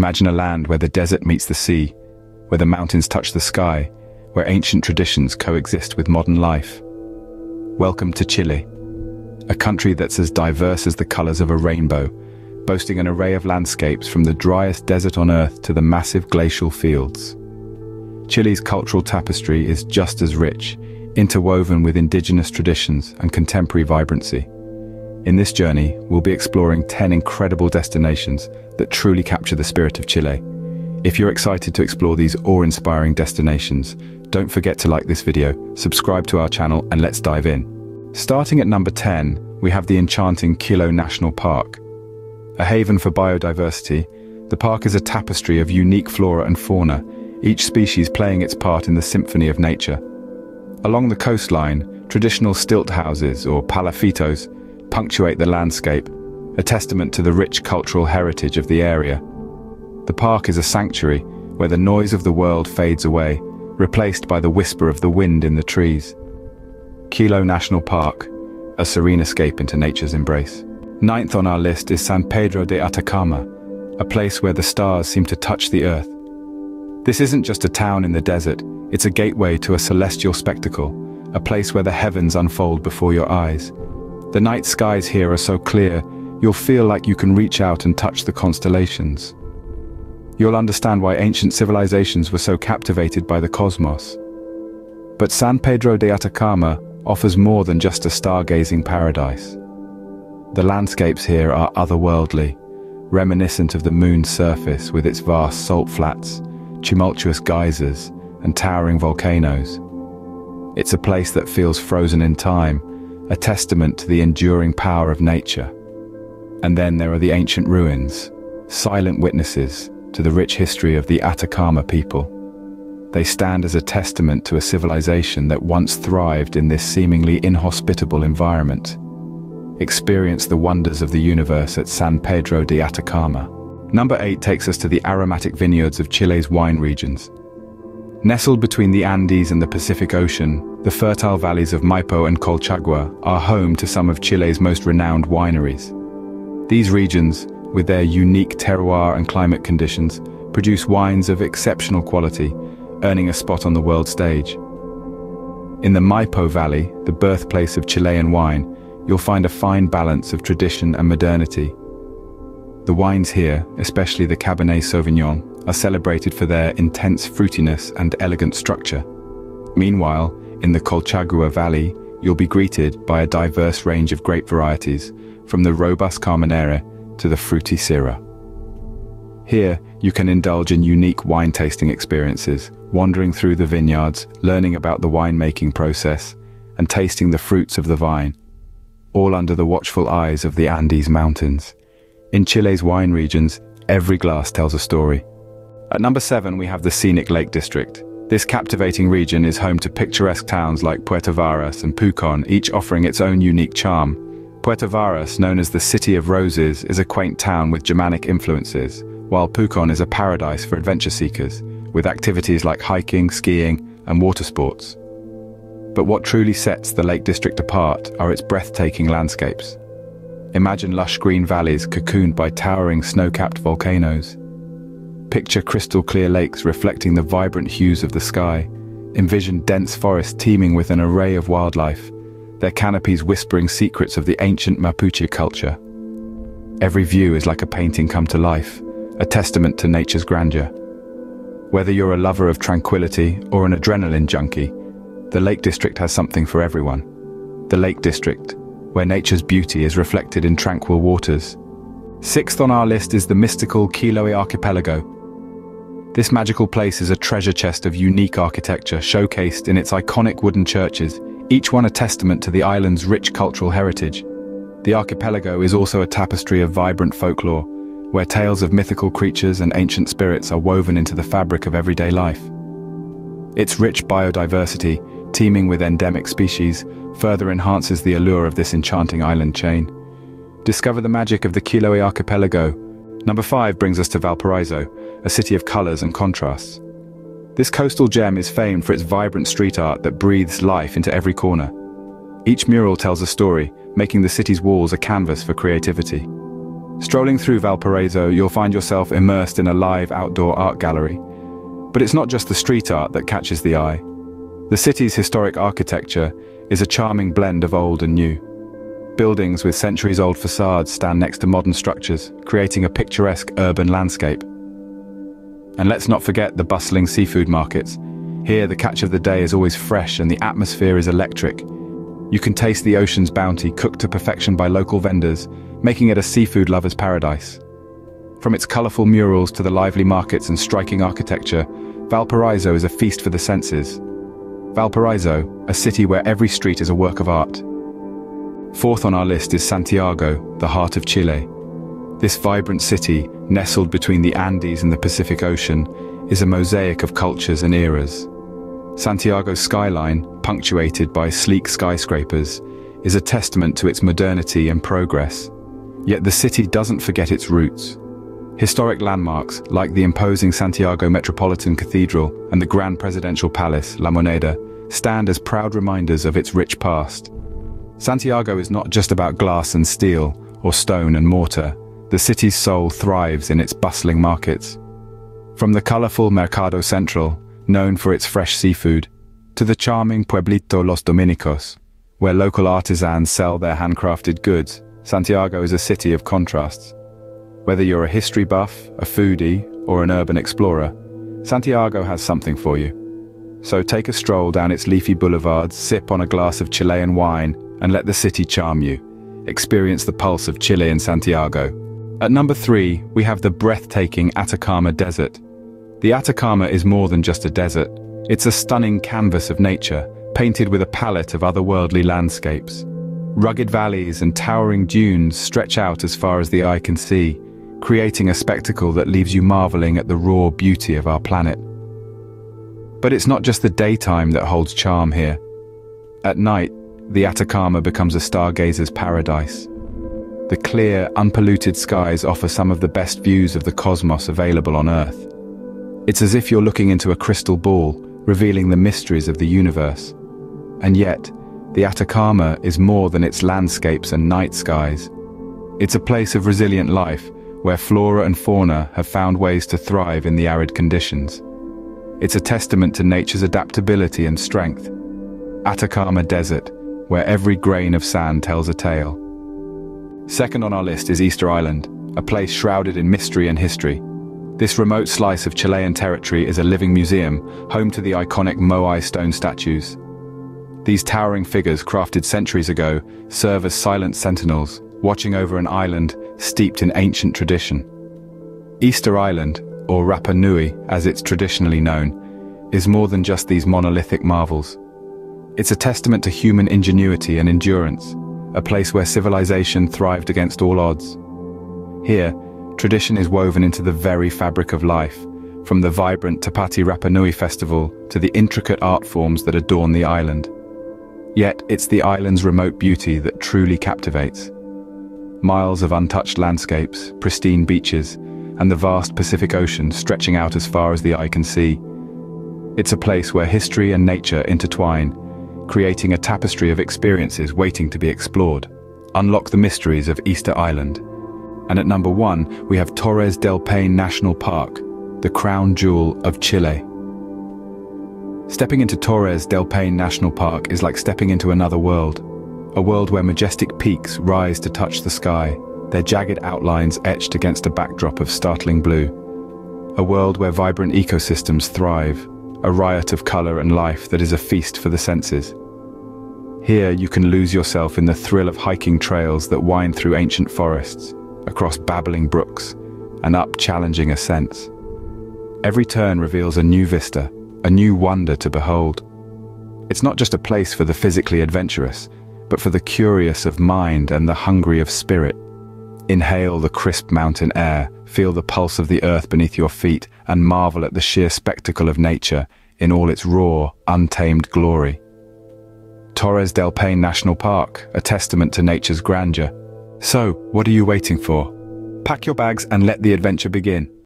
Imagine a land where the desert meets the sea, where the mountains touch the sky, where ancient traditions coexist with modern life. Welcome to Chile, a country that's as diverse as the colors of a rainbow, boasting an array of landscapes from the driest desert on Earth to the massive glacial fields. Chile's cultural tapestry is just as rich, interwoven with indigenous traditions and contemporary vibrancy. In this journey, we'll be exploring 10 incredible destinations that truly capture the spirit of Chile. If you're excited to explore these awe-inspiring destinations, don't forget to like this video, subscribe to our channel and let's dive in. Starting at number 10, we have the enchanting Chiloé National Park. A haven for biodiversity, the park is a tapestry of unique flora and fauna, each species playing its part in the symphony of nature. Along the coastline, traditional stilt houses, or palafitos, punctuate the landscape, a testament to the rich cultural heritage of the area. The park is a sanctuary where the noise of the world fades away, replaced by the whisper of the wind in the trees. Chiloé National Park, a serene escape into nature's embrace. Ninth on our list is San Pedro de Atacama, a place where the stars seem to touch the earth. This isn't just a town in the desert, it's a gateway to a celestial spectacle, a place where the heavens unfold before your eyes. The night skies here are so clear, you'll feel like you can reach out and touch the constellations. You'll understand why ancient civilizations were so captivated by the cosmos. But San Pedro de Atacama offers more than just a stargazing paradise. The landscapes here are otherworldly, reminiscent of the moon's surface with its vast salt flats, tumultuous geysers, and towering volcanoes. It's a place that feels frozen in time, a testament to the enduring power of nature. And then there are the ancient ruins, silent witnesses to the rich history of the Atacama people. They stand as a testament to a civilization that once thrived in this seemingly inhospitable environment. Experience the wonders of the universe at San Pedro de Atacama. Number 8 takes us to the aromatic vineyards of Chile's wine regions. Nestled between the Andes and the Pacific Ocean, the fertile valleys of Maipo and Colchagua are home to some of Chile's most renowned wineries. These regions, with their unique terroir and climate conditions, produce wines of exceptional quality, earning a spot on the world stage. In the Maipo Valley, the birthplace of Chilean wine, you'll find a fine balance of tradition and modernity. The wines here, especially the Cabernet Sauvignon, are celebrated for their intense fruitiness and elegant structure. Meanwhile, in the Colchagua Valley, you'll be greeted by a diverse range of grape varieties, from the robust Carmenere to the fruity Syrah. Here, you can indulge in unique wine tasting experiences, wandering through the vineyards, learning about the winemaking process, and tasting the fruits of the vine, all under the watchful eyes of the Andes Mountains. In Chile's wine regions, every glass tells a story, at number 7 we have the scenic Lake District. This captivating region is home to picturesque towns like Puerto Varas and Pucón, each offering its own unique charm. Puerto Varas, known as the City of Roses, is a quaint town with Germanic influences, while Pucón is a paradise for adventure seekers, with activities like hiking, skiing, and water sports. But what truly sets the Lake District apart are its breathtaking landscapes. Imagine lush green valleys cocooned by towering snow-capped volcanoes, Picture crystal clear lakes reflecting the vibrant hues of the sky. Envision dense forests teeming with an array of wildlife, their canopies whispering secrets of the ancient Mapuche culture. Every view is like a painting come to life, a testament to nature's grandeur. Whether you're a lover of tranquility or an adrenaline junkie, the Lake District has something for everyone. The Lake District, where nature's beauty is reflected in tranquil waters. Sixth on our list is the mystical Chiloé Archipelago, this magical place is a treasure chest of unique architecture showcased in its iconic wooden churches, each one a testament to the island's rich cultural heritage. The archipelago is also a tapestry of vibrant folklore, where tales of mythical creatures and ancient spirits are woven into the fabric of everyday life. Its rich biodiversity, teeming with endemic species, further enhances the allure of this enchanting island chain. Discover the magic of the Chiloé archipelago. Number 5 brings us to Valparaiso, a city of colors and contrasts. This coastal gem is famed for its vibrant street art that breathes life into every corner. Each mural tells a story, making the city's walls a canvas for creativity. Strolling through Valparaiso, you'll find yourself immersed in a live outdoor art gallery. But it's not just the street art that catches the eye. The city's historic architecture is a charming blend of old and new. Buildings with centuries-old facades stand next to modern structures, creating a picturesque urban landscape. And let's not forget the bustling seafood markets. Here, the catch of the day is always fresh and the atmosphere is electric. You can taste the ocean's bounty cooked to perfection by local vendors, making it a seafood lover's paradise. From its colourful murals to the lively markets and striking architecture, Valparaiso is a feast for the senses. Valparaiso, a city where every street is a work of art. Fourth on our list is Santiago, the heart of Chile. This vibrant city, nestled between the Andes and the Pacific Ocean, is a mosaic of cultures and eras. Santiago's skyline, punctuated by sleek skyscrapers, is a testament to its modernity and progress. Yet the city doesn't forget its roots. Historic landmarks, like the imposing Santiago Metropolitan Cathedral and the Grand Presidential Palace, La Moneda, stand as proud reminders of its rich past. Santiago is not just about glass and steel, or stone and mortar. The city's soul thrives in its bustling markets. From the colorful Mercado Central, known for its fresh seafood, to the charming Pueblito Los Dominicos, where local artisans sell their handcrafted goods, Santiago is a city of contrasts. Whether you're a history buff, a foodie, or an urban explorer, Santiago has something for you. So take a stroll down its leafy boulevards, sip on a glass of Chilean wine, and let the city charm you. Experience the pulse of Chile in Santiago. At number three, we have the breathtaking Atacama Desert. The Atacama is more than just a desert. It's a stunning canvas of nature, painted with a palette of otherworldly landscapes. Rugged valleys and towering dunes stretch out as far as the eye can see, creating a spectacle that leaves you marveling at the raw beauty of our planet. But it's not just the daytime that holds charm here. At night, the Atacama becomes a stargazer's paradise. The clear, unpolluted skies offer some of the best views of the cosmos available on Earth. It's as if you're looking into a crystal ball, revealing the mysteries of the universe. And yet, the Atacama is more than its landscapes and night skies. It's a place of resilient life, where flora and fauna have found ways to thrive in the arid conditions. It's a testament to nature's adaptability and strength. Atacama Desert, where every grain of sand tells a tale. Second on our list is Easter Island, a place shrouded in mystery and history. This remote slice of Chilean territory is a living museum, home to the iconic Moai stone statues. These towering figures, crafted centuries ago, serve as silent sentinels, watching over an island steeped in ancient tradition. Easter Island, or Rapa Nui as it's traditionally known, is more than just these monolithic marvels. It's a testament to human ingenuity and endurance, a place where civilization thrived against all odds. Here, tradition is woven into the very fabric of life, from the vibrant Tapati Rapa Nui festival to the intricate art forms that adorn the island. Yet it's the island's remote beauty that truly captivates. Miles of untouched landscapes, pristine beaches, and the vast Pacific Ocean stretching out as far as the eye can see. It's a place where history and nature intertwine, creating a tapestry of experiences waiting to be explored. Unlock the mysteries of Easter Island. And at number one, we have Torres del Paine National Park, the crown jewel of Chile. Stepping into Torres del Paine National Park is like stepping into another world. A world where majestic peaks rise to touch the sky, their jagged outlines etched against a backdrop of startling blue. A world where vibrant ecosystems thrive, a riot of color and life that is a feast for the senses. Here you can lose yourself in the thrill of hiking trails that wind through ancient forests, across babbling brooks, and up challenging ascents. Every turn reveals a new vista, a new wonder to behold. It's not just a place for the physically adventurous, but for the curious of mind and the hungry of spirit. Inhale the crisp mountain air, feel the pulse of the earth beneath your feet, and marvel at the sheer spectacle of nature in all its raw, untamed glory. Torres del Paine National Park, a testament to nature's grandeur. So, what are you waiting for? Pack your bags and let the adventure begin.